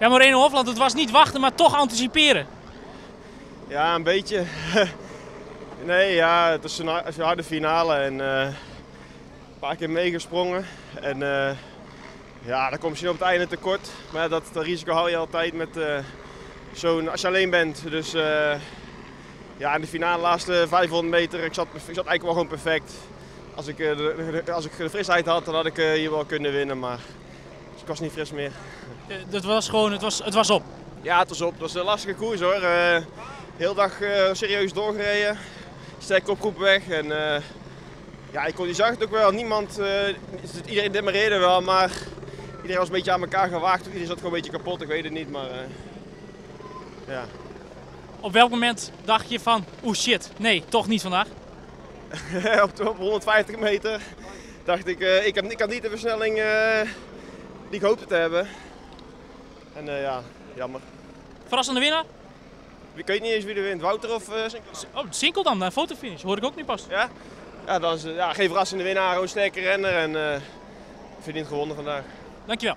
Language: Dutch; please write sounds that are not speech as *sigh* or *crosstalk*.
Ja, Moreno Hofland, het was niet wachten, maar toch anticiperen. Ja, een beetje. *laughs* nee, ja, het is een, har- een harde finale en eh, een paar keer meegesprongen. En eh, ja, dan kom je op het einde tekort. Maar dat, dat risico hou je altijd met eh, zo'n, als je alleen bent. Dus ja, in de finale, laatste 500 meter, ik zat, ik zat eigenlijk wel gewoon perfect. Als ik, de, als ik de frisheid had, dan had ik hier wel kunnen winnen. Maar ik was niet fris meer. Dat was gewoon, het was, het was op. Ja, het was op. Het was een lastige koers hoor. Eh heel dag eh, serieus doorgereden. Sterk kopgroep weg. En eh, ja, ik kon, je zag het ook wel. Niemand, iedereen demareerde wel, maar iedereen was een beetje aan elkaar gewaagd. Iedereen zat gewoon een beetje kapot, ik weet het niet. Maar ja. Op welk moment dacht je van, oeh shit, nee, toch niet vandaag? *laughs* op, de- op 150 meter dacht ik, ik, heb, ik had niet de versnelling die ik hoopte te hebben. En eh, ja, jammer. Verrassende winnaar? Ik weet niet eens wie er wint, Wouter of eh Sinkel? Oh, Sinkel dan, een fotofinish, hoorde ik ook niet pas. Ja? Ja, dan is, ja, geen verrassende winnaar, gewoon een sterke renner en eh verdient gewonnen vandaag. Dankjewel.